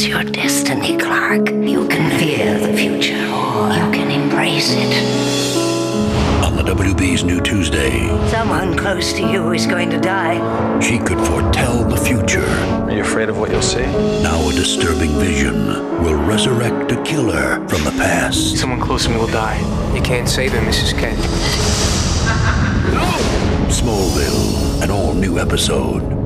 It's your destiny, Clark. You can fear the future, or you can embrace it. On the WB's new Tuesday, Someone close to you is going to die. she could foretell the future. Are you afraid of what you'll see? Now a disturbing vision will resurrect a killer from the past. Someone close to me will die. You can't save him, Mrs. Kent. Smallville, an all new episode.